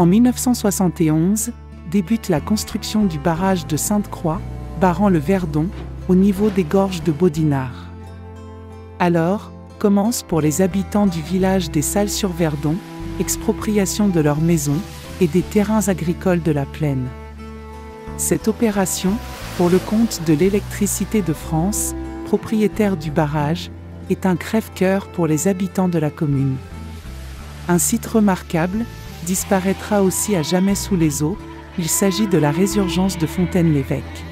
En 1971, débute la construction du barrage de Sainte-Croix, barrant le Verdon, au niveau des gorges de Baudinard. Alors, commence pour les habitants du village des Salles-sur-Verdon, expropriation de leurs maisons et des terrains agricoles de la plaine. Cette opération, pour le compte de l'électricité de France, propriétaire du barrage, est un crève-cœur pour les habitants de la commune. Un site remarquable disparaîtra aussi à jamais sous les eaux, il s'agit de la résurgence de Fontaine-l'Évêque. Run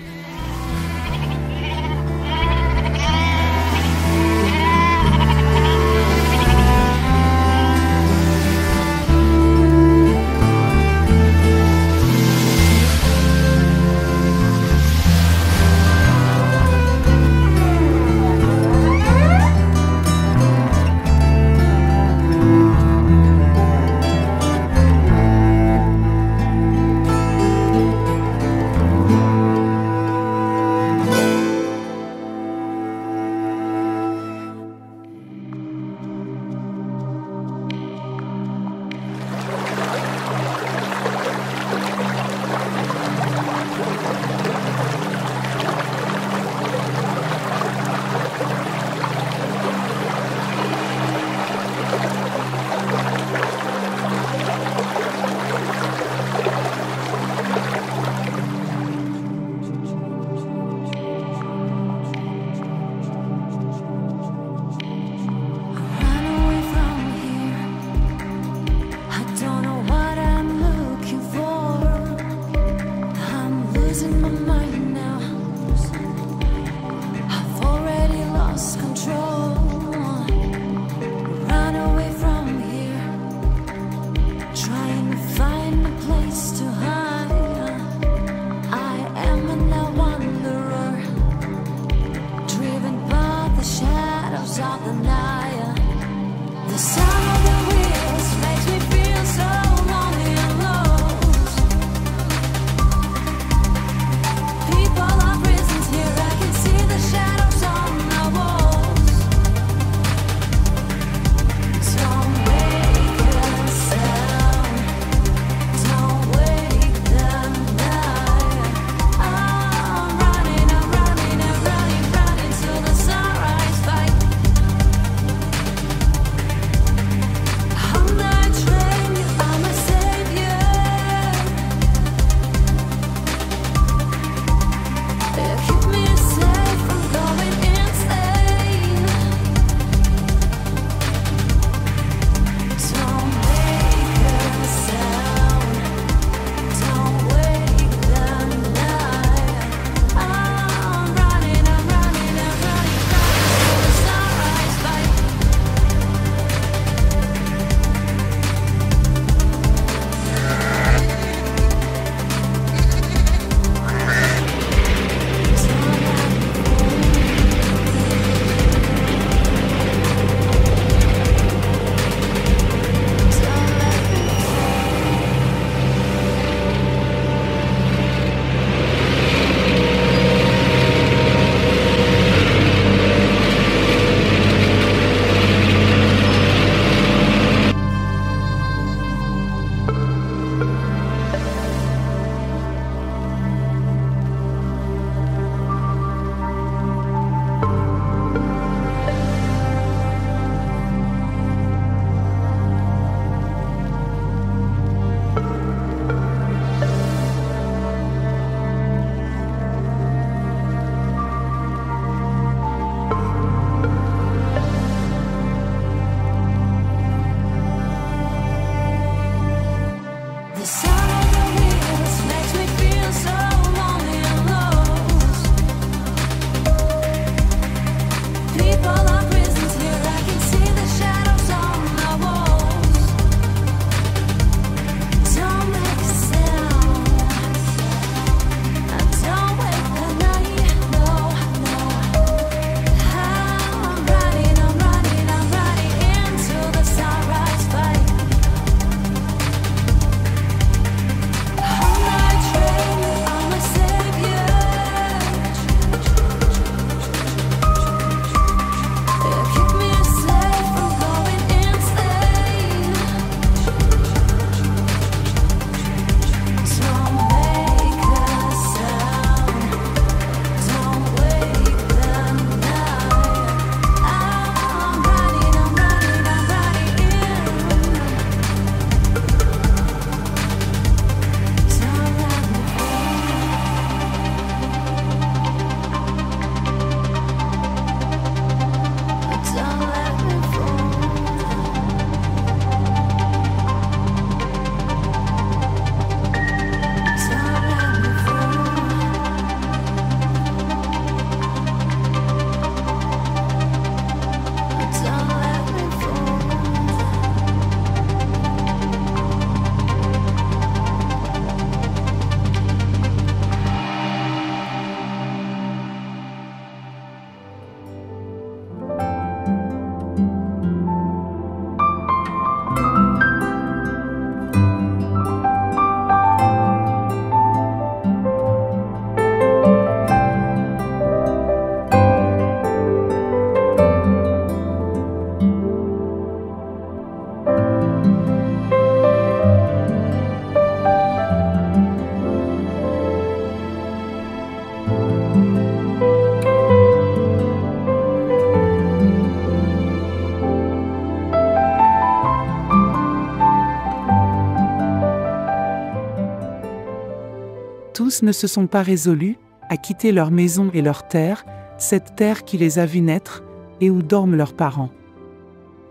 ne se sont pas résolus à quitter leur maison et leur terre, cette terre qui les a vus naître, et où dorment leurs parents.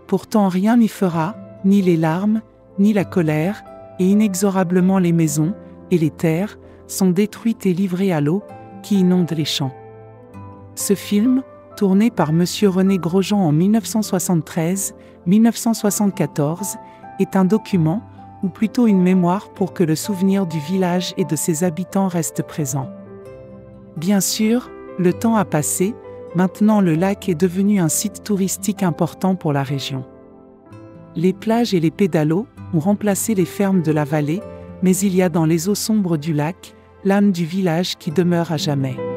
Pourtant rien n'y fera, ni les larmes, ni la colère, et inexorablement les maisons, et les terres, sont détruites et livrées à l'eau, qui inonde les champs. Ce film, tourné par M. René Grosjean en 1973-1974, est un document, ou plutôt une mémoire pour que le souvenir du village et de ses habitants reste présent. Bien sûr, le temps a passé, maintenant le lac est devenu un site touristique important pour la région. Les plages et les pédalos ont remplacé les fermes de la vallée, mais il y a dans les eaux sombres du lac l'âme du village qui demeure à jamais.